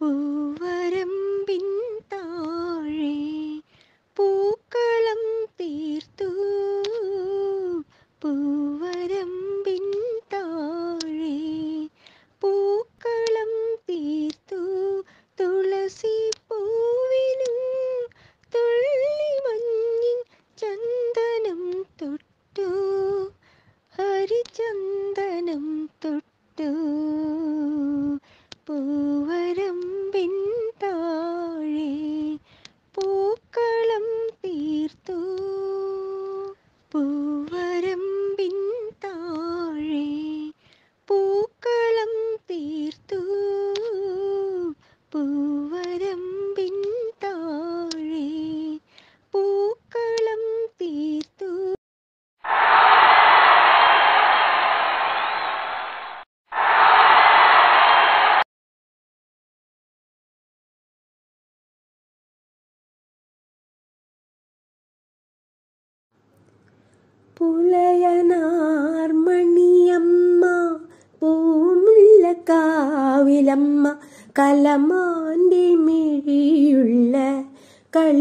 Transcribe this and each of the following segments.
പൂവരമ്പിൻ താഴെ പൂക്കളം തീർത്തു. പൂവരമ്പിൻ പൂവരമ്പിൻ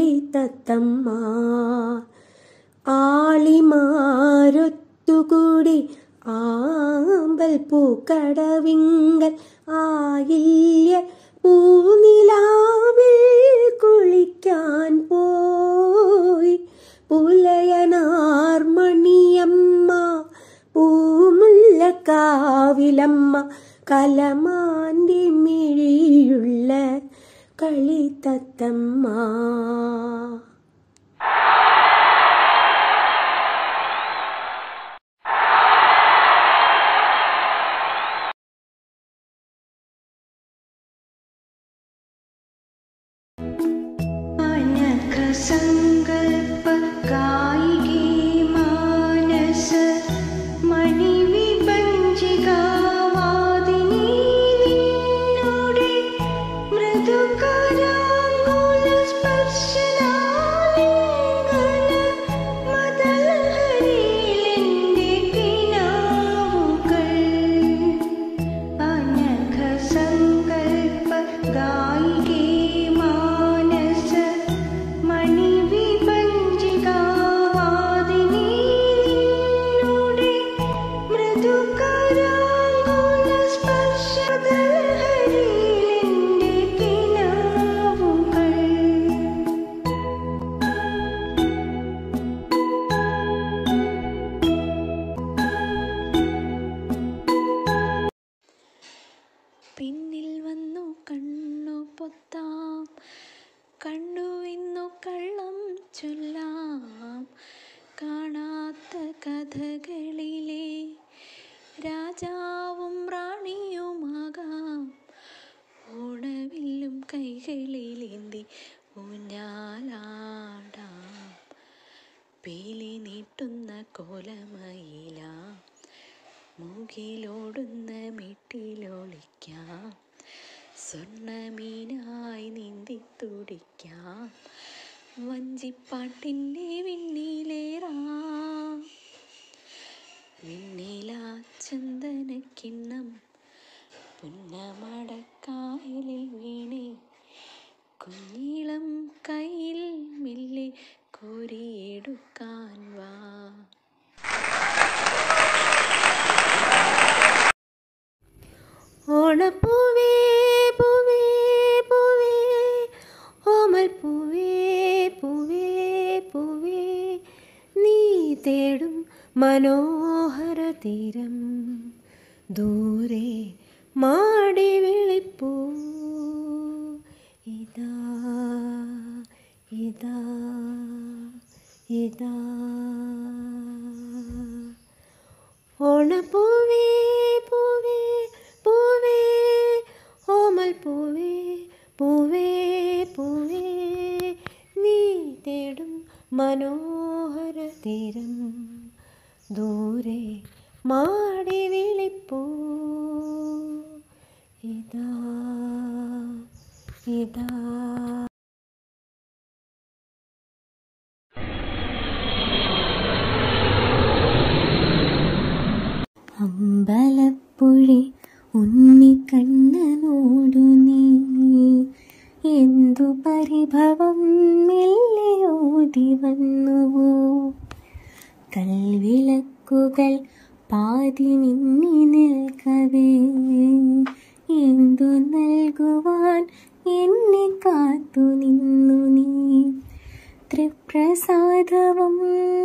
കളിത്തത്തമ്മ ആളിമാരൊത്തുകൂടി ആമ്പൽ പൂക്കടവിങ്കൽ ആയില്യ പൂനിലാവിൽ കുളിക്കാൻ പോയി. പുലയനാർമണിയമ്മ പൂമുള്ള കാവിലമ്മ കലമാന്റെ മിഴിയുള്ള. ಕಳಿತಮ್ಮ Hãy subscribe മൂകിലോടുന്ന മിട്ടിലൊളിക്കാം. സ്വർണമീനായി നീന്തി തുടിക്കാം. വഞ്ചിപ്പാട്ടിന്റെ വിണ്ണിലേറാം. വിണ്ണില ചന്ദനക്കിണ്ണം. പുന്നമടക്കായലിൽ വീണേ. കുഞ്ഞിളം കയ്യിൽ മെല്ലെ കോരിയെടുക്കാൻ വാ. ഓണപ്പൂവേ പൂവേ പൂവേ. ഓമൽ പൂവേ പൂവേ പൂവേ. നീ തേടും മനോഹര തീരം. ദൂരെ മാടി വിളിപ്പൂ. ഇതാ ഇതാ ഇതാ. ഓണപ്പൂവേ പൂവേ. പൂവേ പൂവേ പൂവേ നീ തേടും മനോഹര തീരം. ദൂരെ മാടി വിളിപ്പൂ. ഇതാ ഇതാ. അമ്പലപ്പുഴി ഉണ്ണിക്കണ്ണനോടു നീ എന്തു പരിഭവം മെല്ലെ ഓതി വന്നുവോ കൽവിളക്കുകൾ പാതി മിന്നി നിൽക്കവേ. എന്തു നൽകുവാൻ എന്നെ കാത്തു നിന്നു നീ? തൃപ്രസാദവും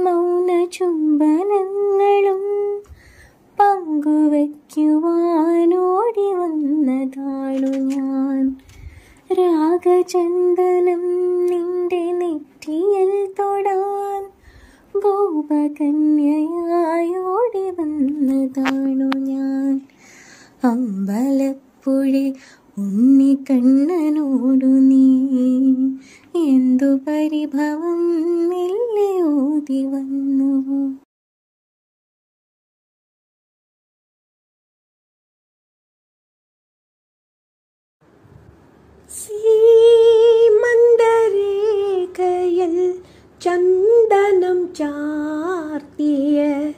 മൗന ചുംബനങ്ങളും പങ്കുവയ്ക്കുവാനോടി വന്നതാണു ഞാൻ. രാഗചന്ദനം നിന്റെ നെറ്റിയിൽ തൊടാൻ ഗോപകന്യയായോടി വന്നതാണു ഞാൻ. അമ്പലപ്പുഴി ഉണ്ണിക്കണ്ണനോടു നീ എന്തു പരിഭവം മെല്ലെ വന്നുവോ? സീമന്തരേഖയിൽ ചന്ദനം ചാർത്തിയ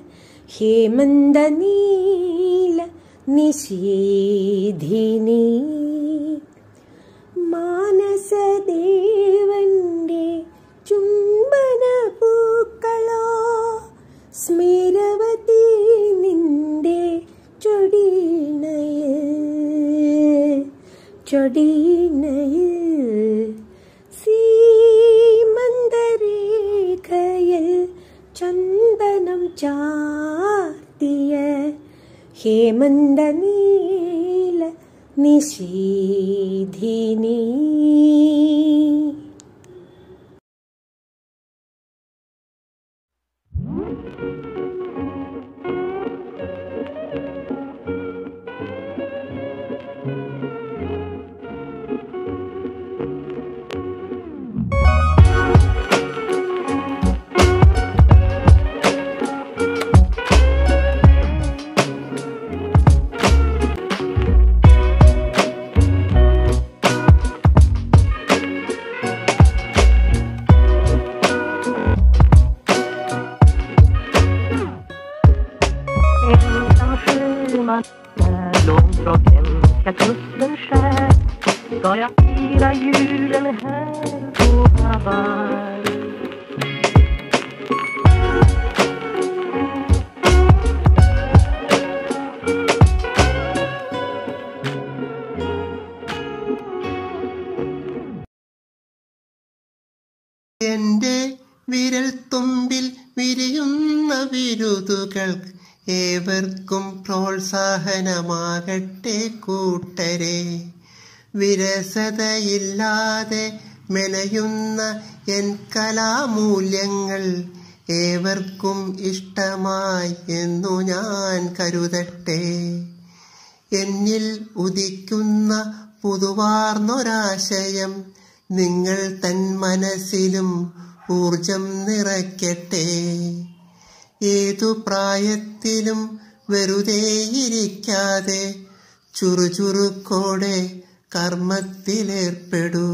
ഹേമന്ത നീല നിശീധിനി. മാനസദേവന്റെ ചുംബന പൂക്കളോ സ്മിരവതി നിന്റെ ചൊടിനയിൽ. ചൊടിനയിൽ के मन्दनील निषिधिनी। മനസ്സിലും ഊർജം നിറയ്ക്കട്ടെ. ഏതു പ്രായത്തിലും വെറുതെ ഇരിക്കാതെ ചുറുചുറുക്കോടെ കർമ്മത്തിലേർപ്പെടൂ.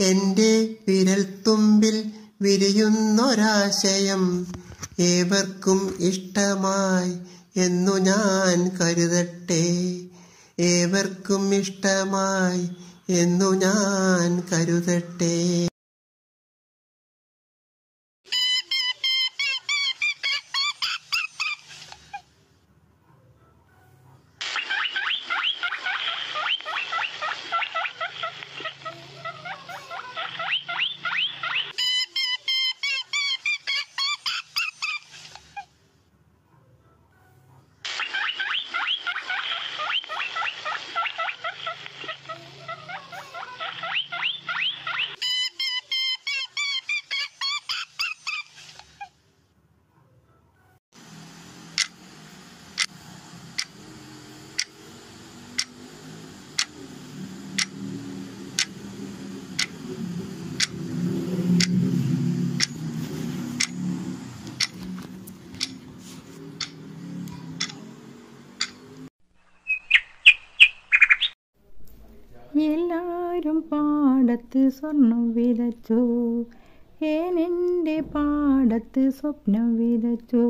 എന്റെ വിരൽത്തുമ്പിൽ വിരിയുന്നൊരാശയം ഏവർക്കും ഇഷ്ടമായി എന്നു ഞാൻ കരുതട്ടെ. ഏവർക്കും ഇഷ്ടമായി എന്നു ഞാൻ കരുതട്ടെ. എല്ലാരും പാടത്ത് സ്വർണം വിതച്ചു. ഏനെന്റെ പാടത്ത് സ്വപ്നം വിതച്ചു.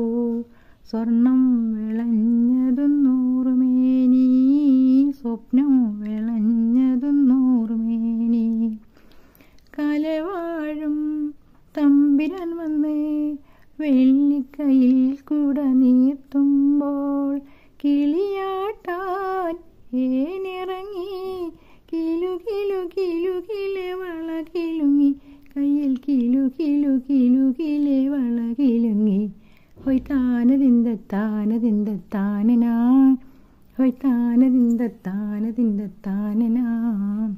സ്വർണം വിളഞ്ഞതും നൂറുമേനി. സ്വപ്നം വിളഞ്ഞതും നൂറുമേനി. കലവാഴും തമ്പിരാൻ വന്ന് വെള്ളിക്കയിൽ കൂട നീർത്തുമ്പോൾ കിളിയാട്ടാൻ ഏനെ കിലു കിലു കിലെ വള കിലുങ്ങി. കയ്യിൽ കിലു കിലു കിലു കിലെ വള കിലുങ്ങി. ഹൊയ് താനതിന്തത്താനതിന്തത്താനനാ ഹൊയ് താനതിന്തത്താനതിന്തത്താനനാ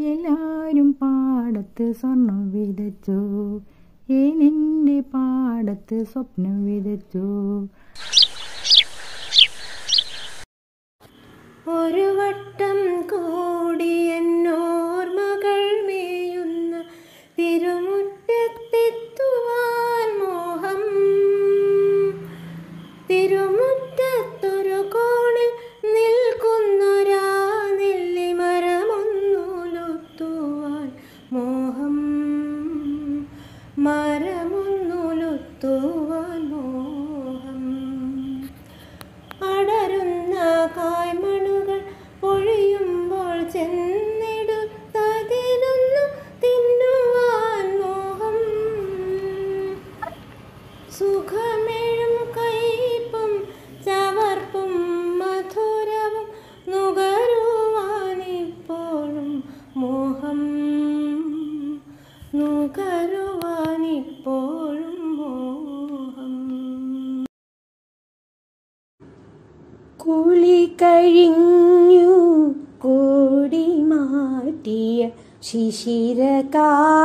എല്ലാവരും പാടത്ത് സ്വർണം വിതച്ചു. ഏനെന്റെ പാടത്ത് സ്വപ്നം വിതച്ചു. ഒരു വട്ടം കൂടി എന്നോർമകൾ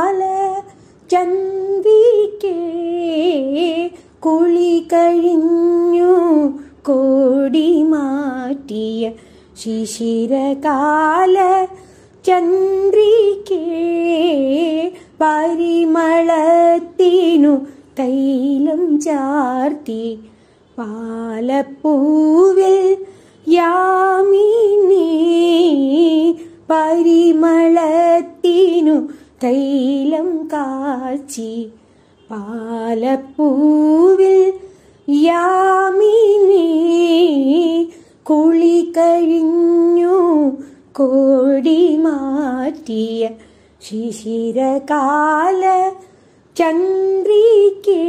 ശിശിരകാല ചന്ദിക്കേ കുളി കഴിഞ്ഞു കോടി മാറ്റിയ ശിശിരകാല ചന്ദ്രിക്കേ പരിമളത്തിനു തൈലം ചാർത്തി പാലപ്പൂവിൽ യാമിനി പരിമളത്തിനു തൈലം കാച്ചി പാലപ്പൂവിൽ യാമിനി കുളി കഴിഞ്ഞു കോടി മാറ്റിയ ശിശിരകാല ചന്ദ്രിക്കേ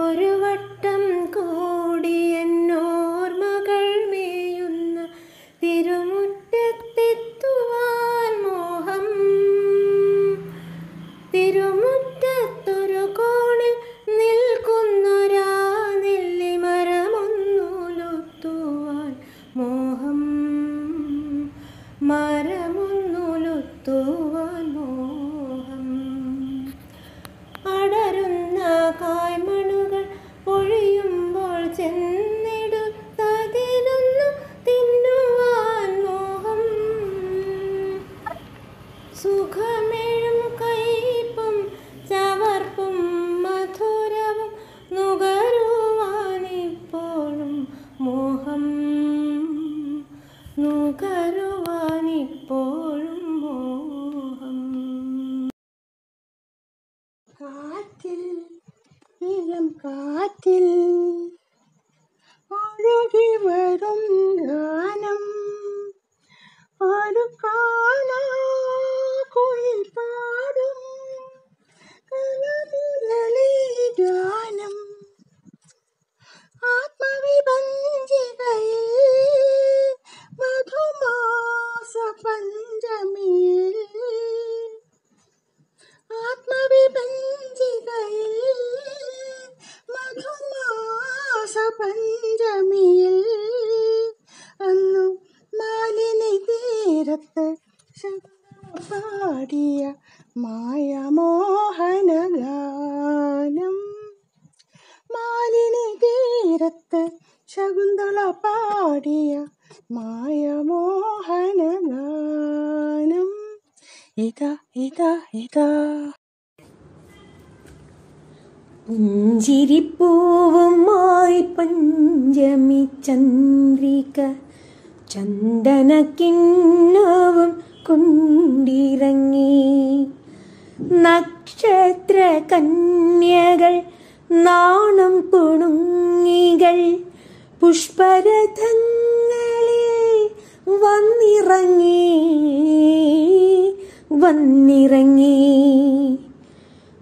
ഒരു വട്ടം കൂടി എന്നോർമകൾ മേയുന്ന തിരുമുറ്റത്തെത്തുവാൻ പുഞ്ചിരിപ്പൂവുമായി പഞ്ചമി ചന്ദ്രിക ചന്ദനക്കിണ്ണവും കൊണ്ടിറങ്ങി. നക്ഷത്ര കന്യകൾ നാണം പുണുങ്ങികൾ പുഷ്പരഥങ്ങളിൽ വന്നിറങ്ങി വന്നിറങ്ങി.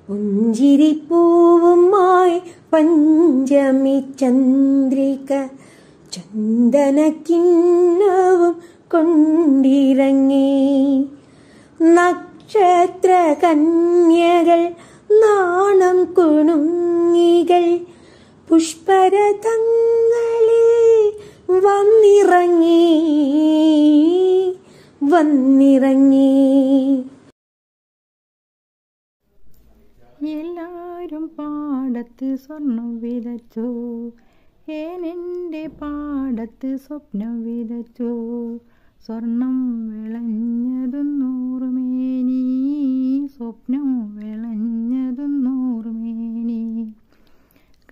പുഞ്ചിരിപ്പൂവുമായി പഞ്ചമി ചന്ദ്രിക ചന്ദനക്കിണ്ണവും കൊണ്ടിറങ്ങി. നക്ഷത്ര കന്യകൾ നാണം കുണുങ്ങികൾ പുഷ്പരതങ്ങളിൽ വന്നിറങ്ങി വന്നിറങ്ങി. എല്ലാരും പാടത്ത് സ്വർണം വിതച്ചു. ഏനെന്റെ പാടത്ത് സ്വപ്നം വിതച്ചു. സ്വർണം വിളഞ്ഞതും നൂറുമേനി. സ്വപ്നം വിളഞ്ഞതും നൂറുമേനി.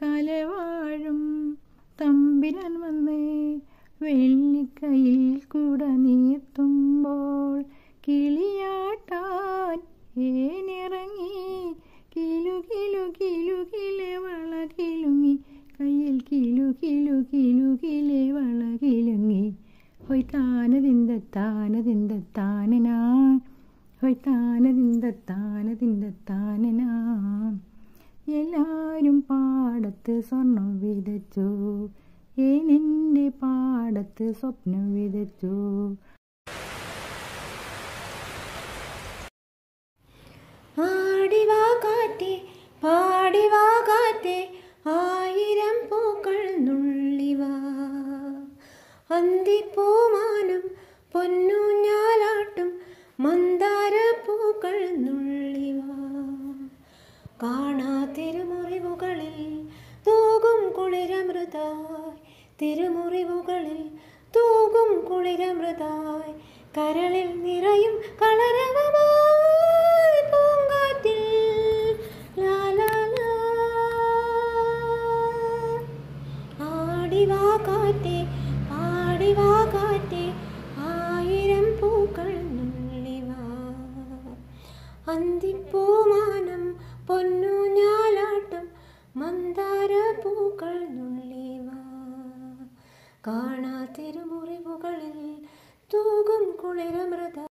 കലവാഴും തമ്പിനാൻ വന്ന് വെള്ളിക്കയിൽ അന്തിപ്പൂമാനം പൊന്നൂഞ്ഞാലാട്ടും മന്ദാര പൂക്കൾ നുള്ളിവാ. കാണാ തിരുമുറിവുകളിൽ തൂകും കുളിരമൃതായി. തിരുമുറിവുകളിൽ തൂകും കുളിരമൃതായി. കരളിൽ നിറയും കളരവമായി പൂക്കൾ നുള്ളിവാ. കാണാ തിരുമുറിവുകളിൽ തൂകും കുളിരമൃത